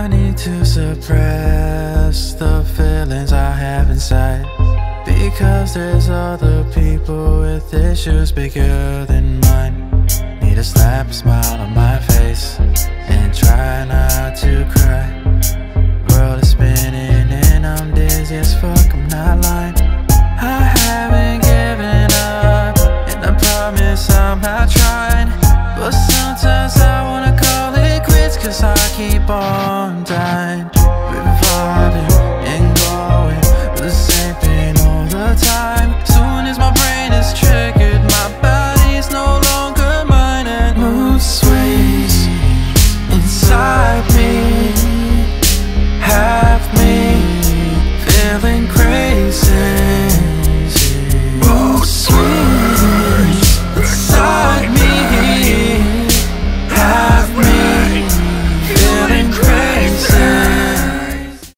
I need to suppress the feelings I have inside. Because there's other people with issues bigger than mine. Need to slap a smile on my face and try not to cry. World is spinning and I'm dizzy as fuck, I'm not lying. I haven't given up, and I promise I'm not trying. But sometimes I cause I keep on dying. Reviving and going the same thing all the time. Soon as my brain is triggered My body's no longer mine And mood sways inside me. Have me feeling